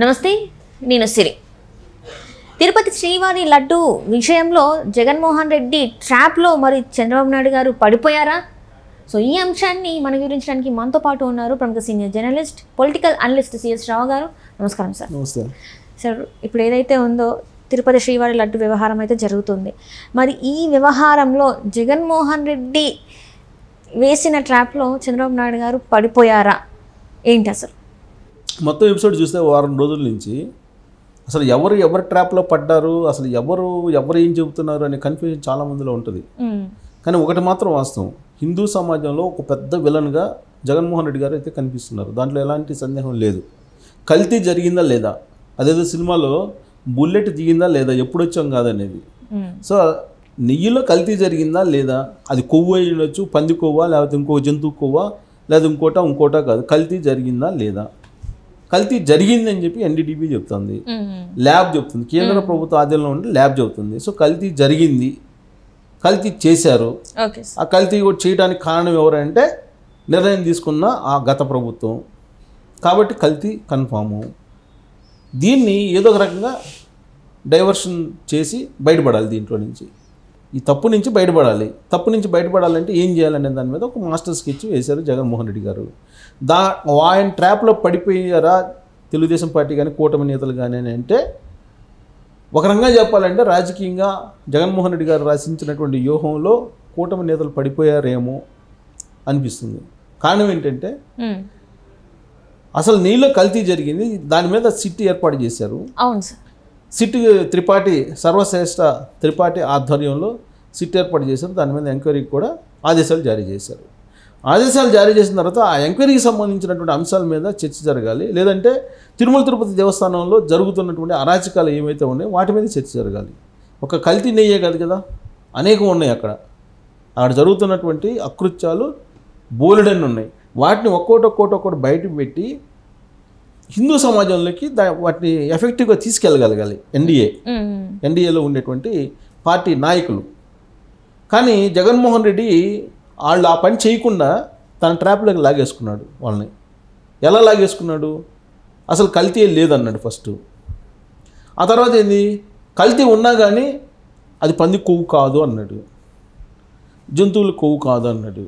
నమస్తే నేను సిరి. తిరుపతి శ్రీవారి లడ్డు విషయంలో జగన్మోహన్ రెడ్డి ట్రాప్లో మరి చంద్రబాబు నాయుడు గారు పడిపోయారా? సో ఈ అంశాన్ని మన గురించడానికి మనతో పాటు ఉన్నారు ప్రముఖ senior journalist political analyst C S Rao గారు. నమస్కారం సార్. నమస్తే. సార్ ఇప్పుడు ఏదైతే ఉందో తిరుపతి శ్రీవారి లడ్డు వ్యవహారం అయితే జరుగుతుంది. మరి ఈ వ్యవహారంలో జగన్మోహన్ రెడ్డి వేసిన ట్రాప్లో చంద్రబాబు నాయుడు గారు పడిపోయారా? ఏంటి అసలు? మొత్తం ఎపిసోడ్ చూస్తే వారం రోజుల నుంచి అసలు ఎవరు ఎవరు ట్రాప్లో పడ్డారు అసలు ఎవరు ఎవరు ఏం చెబుతున్నారు అనే కన్ఫ్యూజన్ చాలా మందిలో ఉంటుంది. కానీ ఒకటి మాత్రం వాస్తవం హిందూ సమాజంలో ఒక పెద్ద విలన్గా జగన్మోహన్ రెడ్డి గారు అయితే కనిపిస్తున్నారు. దాంట్లో ఎలాంటి సందేహం లేదు. కల్తీ జరిగిందా లేదా? అదేదో సినిమాలో బుల్లెట్ దిగిందా లేదా? ఎప్పుడు వచ్చాం కాదనేది. సో నెయ్యిలో కల్తీ జరిగిందా లేదా? అది కొవ్వు అయి ఉండొచ్చు పంది కొవ్వా లేకపోతే ఇంకో జంతువు కొవ్వా లేదా ఇంకోట ఇంకోట కాదు. కల్తీ జరిగిందా లేదా? కల్తీ జరిగిందని చెప్పి ఎన్డీటీవీ చెప్తుంది. ల్యాబ్ చెప్తుంది. కేంద్ర ప్రభుత్వ ఆధీనంలో ఉండి ల్యాబ్ చెప్తుంది. సో కల్తీ జరిగింది. కల్తీ చేశారు. ఆ కల్తీ కూడా చేయడానికి కారణం ఎవరంటే నిర్ణయం తీసుకున్న ఆ గత ప్రభుత్వం. కాబట్టి కల్తీ కన్ఫాము. దీన్ని ఏదో ఒక రకంగా డైవర్షన్ చేసి బయటపడాలి దీంట్లో నుంచి. ఈ తప్పు నుంచి బయటపడాలి. తప్పు నుంచి బయటపడాలంటే ఏం చేయాలనే దాని మీద ఒక మాస్టర్ స్కెచ్ వేశారు జగన్మోహన్ రెడ్డి గారు. దా ఆయన ట్రాప్లో పడిపోయారా తెలుగుదేశం పార్టీ కానీ కూటమి నేతలు కానీ అంటే ఒక రకంగా చెప్పాలంటే రాజకీయంగా జగన్మోహన్ రెడ్డి గారు రచించినటువంటి వ్యూహంలో కూటమి నేతలు పడిపోయారేమో అనిపిస్తుంది. కారణం ఏంటంటే. అసలు నీళ్ళు కల్తీ జరిగింది దాని మీద సిట్ ఏర్పాటు చేశారు. అవును సార్. సిట్ త్రిపాఠి సర్వశ్రేష్ఠ త్రిపాఠి ఆధ్వర్యంలో సిట్ ఏర్పాటు చేశారు. దాని మీద ఎంక్వైరీకి కూడా ఆదేశాలు జారీ చేశారు. ఆదేశాలు జారీ చేసిన తర్వాత ఆ ఎంక్వైరీకి సంబంధించినటువంటి అంశాల మీద చర్చ జరగాలి. లేదంటే తిరుమల తిరుపతి దేవస్థానంలో జరుగుతున్నటువంటి అరాచకాలు ఏమైతే ఉన్నాయో వాటి మీద చర్చ జరగాలి. ఒక కల్తీ నెయ్యే కాదు కదా? అనేకం ఉన్నాయి అక్కడ. అక్కడ జరుగుతున్నటువంటి అకృత్యాలు బోలెడన్ని ఉన్నాయి. వాటిని ఒక్కోటి ఒక్కోటి ఒక్కోటి బయట పెట్టి హిందూ సమాజంలోకి దా వాటిని ఎఫెక్టివ్గా తీసుకెళ్ళగలగాలి. ఎన్డీఏ. ఎన్డీఏలో ఉండేటువంటి పార్టీ నాయకులు. కానీ జగన్మోహన్ రెడ్డి వాళ్ళు ఆ పని చేయకుండా తన ట్రాప్లోకి లాగేసుకున్నాడు వాళ్ళని. ఎలా లాగేసుకున్నాడు? అసలు కల్తీ లేదన్నాడు ఫస్ట్. ఆ తర్వాత ఏంది? కల్తీ ఉన్నా కానీ అది పంది కొవ్వు కాదు అన్నాడు. జంతువులు కొవ్వు కాదు అన్నాడు.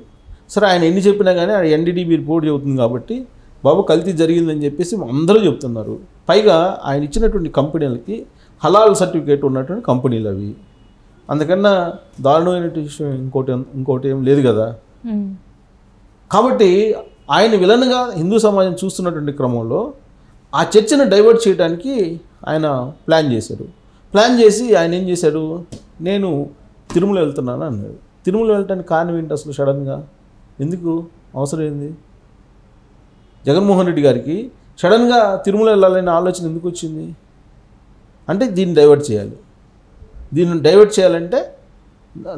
సరే ఆయన ఎన్ని చెప్పినా కానీ ఆ ఎన్డీడీబీ రిపోర్ట్ చెబుతుంది కాబట్టి బాబు కల్తీ జరిగిందని చెప్పేసి అందరూ చెప్తున్నారు. పైగా ఆయన ఇచ్చినటువంటి కంపెనీలకి హలాల్ సర్టిఫికేట్ ఉన్నటువంటి కంపెనీలు అవి. అందుకన్నా దారుణమైన విషయం ఇంకోటి ఇంకోటి ఏం లేదు కదా. కాబట్టి ఆయన విలన్గా హిందూ సమాజం చూస్తున్నటువంటి క్రమంలో ఆ చర్చను డైవర్ట్ చేయడానికి ఆయన ప్లాన్ చేశాడు ప్లాన్ చేసి ఆయన ఏం చేశాడు? నేను తిరుమల వెళ్తున్నాను అన్నాడు. తిరుమల వెళ్ళటానికి కారణం ఏంటి అసలు సడన్గా? ఎందుకు? అవసరం ఏంది? జగన్మోహన్ రెడ్డి గారికి సడన్గా తిరుమల వెళ్ళాలనే ఆలోచన ఎందుకు వచ్చింది? అంటే దీన్ని డైవర్ట్ చేయాలి. దీన్ని డైవర్ట్ చేయాలంటే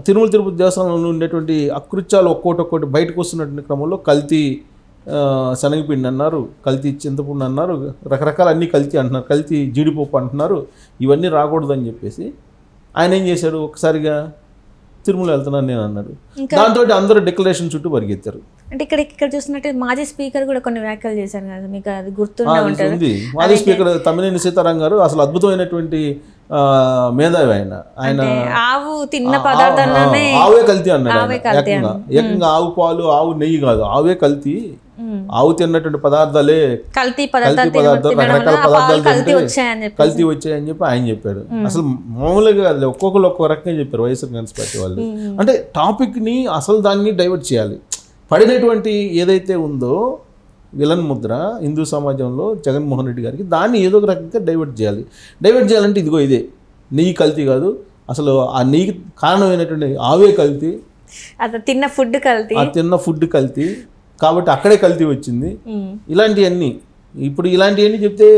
తిరుమల తిరుపతి దేవస్థానంలో ఉండేటువంటి అకృత్యాలు ఒక్కోటి ఒక్కోటి బయటకు వస్తున్నటువంటి క్రమంలో కల్తీ శనగపిండి అన్నారు కల్తీ చింతపండు అన్నారు రకరకాల అన్ని కల్తీ అంటున్నారు కల్తీ జీడిపప్పు అంటున్నారు ఇవన్నీ రాకూడదని చెప్పేసి ఆయన ఏం చేశాడు ఒకసారిగా తిరుమల వెళ్తున్నాను నేను అన్నాడు. దాంతో అందరూ డిక్లరేషన్ చుట్టూ పరిగెత్తారు. అంటే ఇక్కడ ఇక్కడ చూసినట్టు మాజీ స్పీకర్ కూడా కొన్ని వ్యాఖ్యలు చేశారు కదా మీకు అది గుర్తుండే ఉంటుంది. మాజీ స్పీకర్ తమ్మినేని సీతారాం గారు అసలు అద్భుతమైనటువంటి మేధావి ఆయన. ఆయన ఆవు తిన్న పదార్థంలోనే ఆవే కల్తీ అన్నాడు ఏకంగా. ఏకంగా ఆవు పాలు ఆవు నెయ్యి కాదు. ఆవే కల్తీ. ఆవు తిన్నటువంటి పదార్థాలే కల్తీ పదార్థాలు రకరకాల పదార్థాలు కల్తీ వచ్చాయని చెప్పి కల్తీ వచ్చాయని చెప్పి ఆయన చెప్పాడు. అసలు మామూలుగా కాదు. ఒక్కొక్కరు ఒక్కొక్క రకంగా చెప్పారు వైఎస్ఆర్ కాంగ్రెస్ పార్టీ వాళ్ళు. అంటే టాపిక్ని అసలు దాన్ని డైవర్ట్ చేయాలి. పడినటువంటి ఏదైతే ఉందో విలన్ ముద్ర హిందూ సమాజంలో జగన్మోహన్ రెడ్డి గారికి దాన్ని ఏదో ఒక రకంగా డైవర్ట్ చేయాలి. డైవర్ట్ చేయాలంటే ఇదిగో ఇదే. నెయ్యి కల్తీ కాదు. అసలు ఆ నెయ్యి కారణమైనటువంటి ఆవే కల్తీ. తిన్న ఫుడ్ కల్తీ. ఆ తిన్న ఫుడ్ కల్తీ. కాబట్టి అక్కడే కల్తీ వచ్చింది. ఇలాంటివన్నీ. ఇప్పుడు ఇలాంటివన్నీ చెప్తే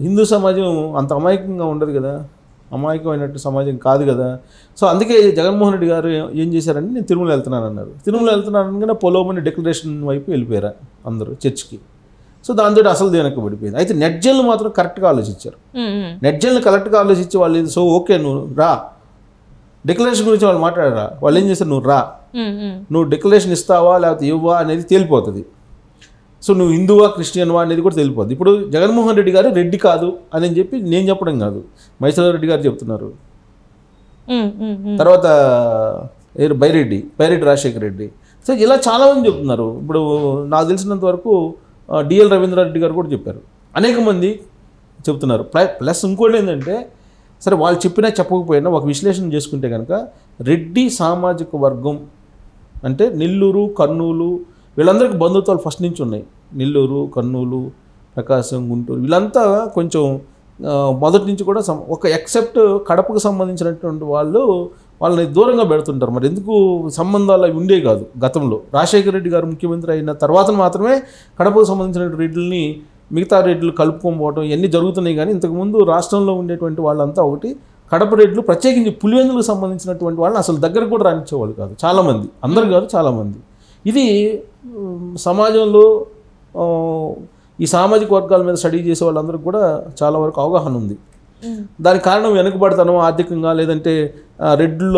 హిందూ సమాజం అంత అమాయకంగా ఉండదు కదా. అమాయకమైనట్టు సమాజం కాదు కదా. సో అందుకే జగన్మోహన్ రెడ్డి గారు ఏం చేశారంటే నేను తిరుమల వెళ్తున్నాను అన్నారు. తిరుమల వెళ్తున్నాను అనగానే పొలోమని డిక్లరేషన్ వైపు వెళ్ళిపోయారు అందరూ చర్చ్కి. సో దాంతో అసలు వెనక్కి పడిపోయింది? అయితే నెట్ జైలు మాత్రం కరెక్ట్గా ఆలోచించారు. మ్మ్. మ్మ్. నెట్ జైలు కరెక్ట్గా ఆలోచించి వాళ్ళు సో ఓకే నువ్వు రా. డిక్లరేషన్ గురించి వాళ్ళు మాట్లాడరా? వాళ్ళు ఏం చేశారు? నువ్వు రా. నువ్వు డిక్లరేషన్ ఇస్తావా? లేకపోతే ఇవ్వా అనేది తేలిపోతుంది. సో నువ్వు హిందువా క్రిస్టియన్వా అనేది కూడా తెలిపోద్ది. ఇప్పుడు జగన్మోహన్ రెడ్డి గారు రెడ్డి కాదు అని చెప్పి నేను చెప్పడం కాదు. మైసూర్ రెడ్డి గారు చెప్తున్నారు. తర్వాత బైరెడ్డి బైరెడ్డి రాజశేఖర రెడ్డి. సో ఇలా చాలామంది చెప్తున్నారు. ఇప్పుడు నాకు తెలిసినంత వరకు డిఎల్ రవీంద్రారెడ్డి గారు కూడా చెప్పారు. అనేక మంది చెప్తున్నారు. ప్ల- ప్లస్ ఇంకోటి ఏంటంటే సరే వాళ్ళు చెప్పినా చెప్పకపోయినా ఒక విశ్లేషణ చేసుకుంటే కనుక రెడ్డి సామాజిక వర్గం అంటే నెల్లూరు కర్నూలు వీళ్ళందరికీ బంధుత్వాలు ఫస్ట్ నుంచి ఉన్నాయి. నెల్లూరు కర్నూలు ప్రకాశం గుంటూరు వీళ్ళంతా కొంచెం మొదటి నుంచి కూడా ఒక ఎక్సెప్ట్ కడపకు సంబంధించినటువంటి వాళ్ళు వాళ్ళని దూరంగా పెడుతుంటారు. మరి ఎందుకు సంబంధాలు అవి ఉండే కాదు గతంలో. రాజశేఖర రెడ్డి గారు ముఖ్యమంత్రి అయిన తర్వాత మాత్రమే కడపకు సంబంధించిన రెడ్డిల్ని మిగతా రెడ్లు కలుపుకోకపోవడం ఇవన్నీ జరుగుతున్నాయి కానీ ఇంతకుముందు రాష్ట్రంలో ఉండేటువంటి వాళ్ళంతా ఒకటి కడప రెడ్లు ప్రత్యేకించి పులివెందులకు సంబంధించినటువంటి వాళ్ళని అసలు దగ్గర కూడా రానిచ్చేవాళ్ళు కాదు. చాలామంది అందరు కాదు చాలామంది ఇది సమాజంలో ఈ సామాజిక వర్గాల మీద స్టడీ చేసే వాళ్ళందరికీ కూడా చాలా వరకు అవగాహన ఉంది. దానికి కారణం వెనుకబడతనం ఆర్థికంగా లేదంటే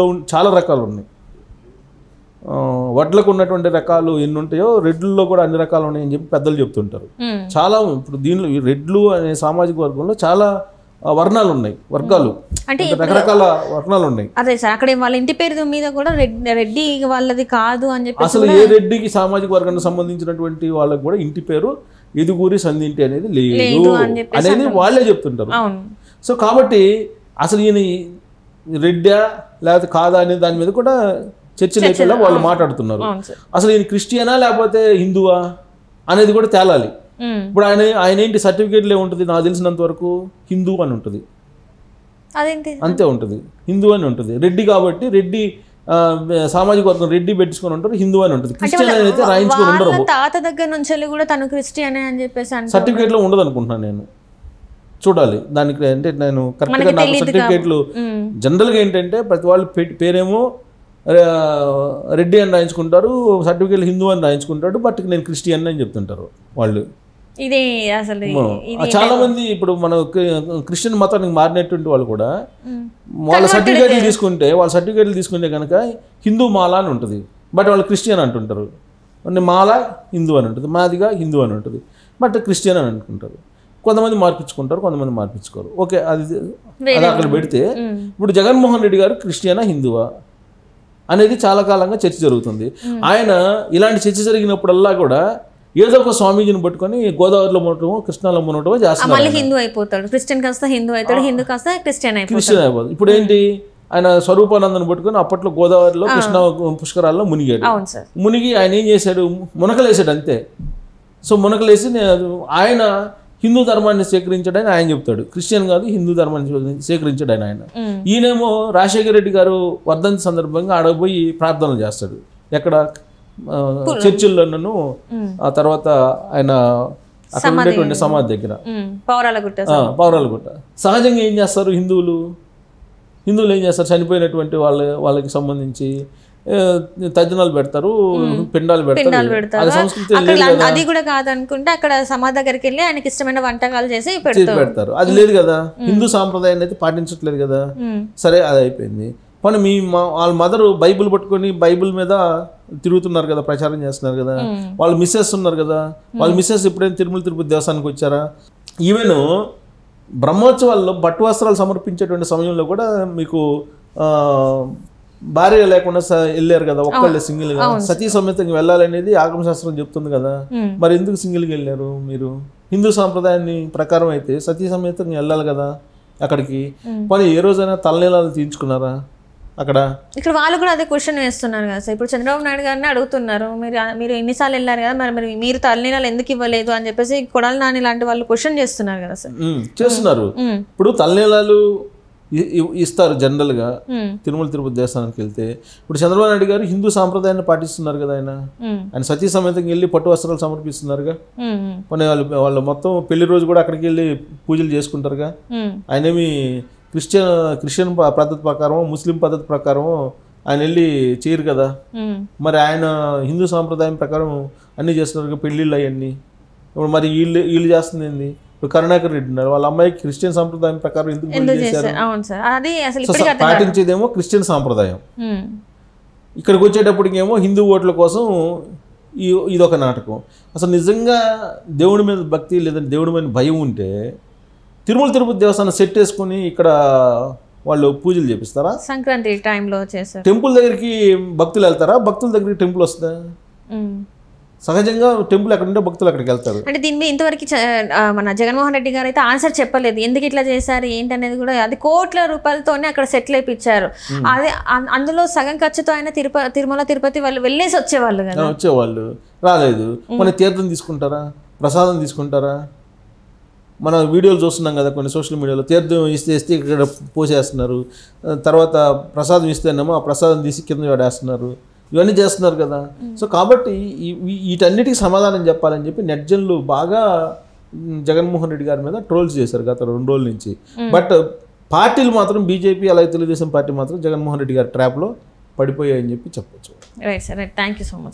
ఉన్- చాలా రకాలు ఉన్నాయి వడ్లకు ఉన్నటువంటి రకాలు ఎన్ని ఉంటాయో రెడ్లలో కూడా అన్ని రకాలు ఉన్నాయని చెప్పి పెద్దలు చెప్తుంటారు. చాలా ఇప్పుడు దీనిలో రెడ్లు అనే సామాజిక వర్గంలో చాలా వర్ణాలు ఉన్నాయి వర్గాలు. అంటే రకరకాల వర్ణాలు ఉన్నాయి అదే సార్ అక్కడ వాళ్ళ ఇంటి పేరు మీద కూడా రెడ్- రెడ్డి వాళ్ళది కాదు అని చెప్పేసి అసలు ఏ రెడ్డికి సామాజిక వర్గానికి సంబంధించినటువంటి వాళ్ళకి కూడా ఇంటి పేరు ఎదుగూరి సంధింటి అనేది లేదు అనేది వాళ్ళే చెప్తుంటారు. సో కాబట్టి అసలు ఈయన రెడ్డా లేకపోతే కాదా అనే దాని మీద కూడా చర్చ లేకుండా వాళ్ళు మాట్లాడుతున్నారు. అసలు ఈయన క్రిస్టియనా లేకపోతే హిందువా అనేది కూడా తేలాలి. ఇప్పుడు ఆయన ఆయన ఏంటి సర్టిఫికేట్లో ఏముంటుంది నాకు తెలిసినంత వరకు హిందూ అని ఉంటుంది. అంతే ఉంటుంది. హిందూ అని ఉంటుంది. రెడ్డి కాబట్టి రెడ్డి సామాజిక వర్గం రెడ్డి పెట్టించుకొని ఉంటారు హిందూ అని ఉంటుంది. క్రిస్టియన్ అయితే రాయించుకొని ఉండరు. తాత దగ్గర నుంచి కూడా తను క్రిస్టియనే అని చెప్పేసి అంటే సర్టిఫికేట్లో ఉండదు అనుకుంటున్నాను నేను. చూడాలి. దానికి అంటే నేను కరెక్ట్గా నాకు సర్టిఫికేట్లు. జనరల్గా ఏంటంటే ప్రతి వాళ్ళు పేరేమో రెడ్డి అని రాయించుకుంటారు సర్టిఫికేట్ హిందూ అని రాయించుకుంటాడు బట్ నేను క్రిస్టియన్ అని చెప్తుంటారు వాళ్ళు. ఇదే అసలు చాలా మంది ఇప్పుడు మన క్రి- క్రిస్టియన్ మతానికి మారినటువంటి వాళ్ళు కూడా. వాళ్ళ సర్టిఫికేట్లు తీసుకుంటే వాళ్ళ సర్టిఫికేట్లు తీసుకుంటే కనుక హిందూ మాల అని ఉంటుంది. బట్ వాళ్ళు క్రిస్టియన్ అంటుంటారు అంటే మాల హిందూ అని ఉంటుంది మాదిగా హిందూ అని ఉంటుంది బట్ క్రిస్టియన్ అని అనుకుంటారు. కొంతమంది మార్పించుకుంటారు కొంతమంది మార్పించుకోరు. ఓకే అది అది అక్కడ పెడితే. ఇప్పుడు జగన్మోహన్ రెడ్డి గారు క్రిస్టియనా హిందువా అనేది చాలా కాలంగా చర్చ జరుగుతుంది. ఆయన ఇలాంటి చర్చ జరిగినప్పుడల్లా కూడా ఏదో ఒక స్వామీజీని పట్టుకొని గోదావరిలో మునటమో కృష్ణాలో మునటమో ఆ, చేస్తున్నారు మళ్ళీ హిందూ అయిపోతాడు. క్రిస్టియన్ కాస్త హిందూ అవుతాడు హిందూ కాస్త క్రిస్టియన్ అయిపోతాడు. క్రిస్టియన్ అయిపోతుంది ఇప్పుడు ఏంటి? ఆయన స్వరూపానందను పట్టుకొని అప్పట్లో గోదావరిలో కృష్ణ పుష్కరాల్లో మునిగాడు. మునిగి ఆయన ఏం చేశాడు? మునకలేసాడు అంతే. సో మునకలేసి ఆయన హిందూ ధర్మాన్ని స్వీకరించాడని ఆయన చెప్తాడు. క్రిస్టియన్ కాదు హిందూ ధర్మాన్ని స్వీకరించాడని ఆయన. ఈయనేమో రాజశేఖర రెడ్డి గారు వర్ధంతి సందర్భంగా ఆడపోయి ప్రార్థనలు చేస్తాడు. ఎక్కడ? చర్చిల్లోనూ. ఆ తర్వాత ఆయన అక్కడ ఉండేటువంటి సమాధి దగ్గర. ఉమ్. పౌరాల గుట్ట ఆ, పౌరాలగుట్ట సహజంగా ఏం చేస్తారు హిందువులు? హిందువులు ఏం చేస్తారు? చనిపోయినటువంటి వాళ్ళ వాళ్ళకి సంబంధించి ఆ, తద్దినాలు పెడతారు పిండాలు పెడతారు. అది సంస్కృతి కూడా కాదనుకుంటే అక్కడ సమాధి దగ్గరికి వెళ్ళి ఆయనకి ఇష్టమైన వంటకాలు చేసి పెడతారు. అది లేదు కదా? హిందూ సాంప్రదాయాన్ని అయితే పాటించట్లేదు కదా. సరే అది అయిపోయింది. పోనీ మీ మా- వాళ్ళ మదరు బైబిల్ పట్టుకొని బైబిల్ మీద తిరుగుతున్నారు కదా ప్రచారం చేస్తున్నారు కదా వాళ్ళు మిస్సెస్ ఉన్నారు కదా వాళ్ళ మిస్సెస్ ఎప్పుడైనా తిరుమల తిరుపతి దేవస్థానానికి వచ్చారా? ఈవెన్ బ్రహ్మోత్సవాల్లో పట్టు వస్త్రాలు సమర్పించేటువంటి సమయంలో కూడా మీకు భార్య లేకుండా వెళ్ళారు కదా ఒక్కళ్ళే సింగిల్గా సతీ సమేతంగా వెళ్ళాలనేది ఆగమశాస్త్రం చెప్తుంది కదా. మరి ఎందుకు సింగిల్గా వెళ్ళారు మీరు? హిందూ సాంప్రదాయాన్ని ప్రకారం అయితే సతీ సమేతంగా వెళ్ళాలి కదా అక్కడికి. పోనీ ఏ రోజైనా తలనీలాలు తీయించుకున్నారా? అక్కడ ఇక్కడ వాళ్ళు కూడా అదే క్వశ్చన్ వేస్తున్నారు కదా సార్ ఇప్పుడు చంద్రబాబు నాయుడు గారిని అడుగుతున్నారు మీరు మీరు ఎన్నిసార్లు వెళ్ళారు కదా మరి మరి మీరు తల్లినీళ్ళు ఎందుకు ఇవ్వలేదు అని చెప్పేసి కొడాలి నాని లాంటి వాళ్ళు క్వశ్చన్ చేస్తున్నారు కదా సార్ చేస్తున్నారు. ఇప్పుడు తలనీలాలు ఇస్తారు జనరల్గా. తిరుమల తిరుపతి దేవస్థానానికి వెళ్తే ఇప్పుడు చంద్రబాబు నాయుడు గారు హిందూ సాంప్రదాయాన్ని పాటిస్తున్నారు కదా ఆయన. ఆయన సతీ సమేతంగా వెళ్ళి పట్టు వస్త్రాలు సమర్పిస్తున్నారుగా. పోనీ వాళ్ళు వాళ్ళు మొత్తం పెళ్ళి రోజు కూడా అక్కడికి వెళ్ళి పూజలు చేసుకుంటారుగా. ఆయనేమి క్రిస్టియన్ క్రిస్టియన్ పద్ధతి ప్రకారం ముస్లిం పద్ధతి ప్రకారం ఆయన వెళ్ళి చేయరు కదా. మరి ఆయన హిందూ సాంప్రదాయం ప్రకారం అన్నీ చేస్తున్నారు పెళ్ళిళ్ళు అవన్నీ. ఇప్పుడు మరి వీళ్ళు వీళ్ళు చేస్తుంది ఏంది? ఇప్పుడు కరుణాకర్ రెడ్డి ఉన్నారు. వాళ్ళ అమ్మాయికి క్రిస్టియన్ సాంప్రదాయం ప్రకారం ఎందుకు పెళ్ళి చేశారు. పాటించేదేమో క్రిస్టియన్ సాంప్రదాయం. ఇక్కడికి వచ్చేటప్పటికేమో హిందూ ఓట్ల కోసం ఇదొక నాటకం. అసలు నిజంగా దేవుడి మీద భక్తి లేదంటే దేవుడి మీద భయం ఉంటే తిరుమల తిరుపతి దేవస్థానం సెట్ వేసుకొని ఇక్కడ వాళ్ళు పూజలు చేపిస్తారా? సంక్రాంతి టైంలో చేశారు టెంపుల్ దగ్గరికి భక్తులు వెళ్తారా? భక్తుల దగ్గరికి టెంపుల్ వస్తుందా. సహజంగా టెంపుల్ ఎక్కడ ఉంటే భక్తులు అక్కడికి వెళ్తారు. అంటే దీని మీద ఇంతవరకు మన జగన్మోహన్ రెడ్డి గారు అయితే ఆన్సర్ చెప్పలేదు. ఎందుకు ఇట్లా చేశారు? ఏంటనేది కూడా అది కోట్ల రూపాయలతోనే అక్కడ సెటిల్ అయిపించారు. అదే అందులో సగం ఖర్చుతో అయినా తిరుప తిరుమల తిరుపతి వాళ్ళు వెళ్ళేసి వచ్చేవాళ్ళు కదా. వచ్చేవాళ్ళు. రాలేదు. మన తీర్థం తీసుకుంటారా? ప్రసాదం తీసుకుంటారా? మన వీడియోలు చూస్తున్నాం కదా కొన్ని సోషల్ మీడియాలో తీర్థం ఇస్తే ఇస్తే ఇక్కడ పోసేస్తున్నారు. తర్వాత ప్రసాదం ఇస్తేనేమో ఆ ప్రసాదం తీసి కింద పడేస్తున్నారు. ఇవన్నీ చేస్తున్నారు కదా. సో కాబట్టి వీటన్నిటికీ సమాధానం చెప్పాలని చెప్పి నెట్జన్లు బాగా జగన్మోహన్ రెడ్డి గారి మీద ట్రోల్స్ చేశారు గత రెండు రోజుల నుంచి. బట్ పార్టీలు మాత్రం బీజేపీ అలాగే తెలుగుదేశం పార్టీ మాత్రం జగన్మోహన్ రెడ్డి గారి ట్రాప్లో పడిపోయాయని చెప్పి చెప్పొచ్చు. Right sir right thank you so much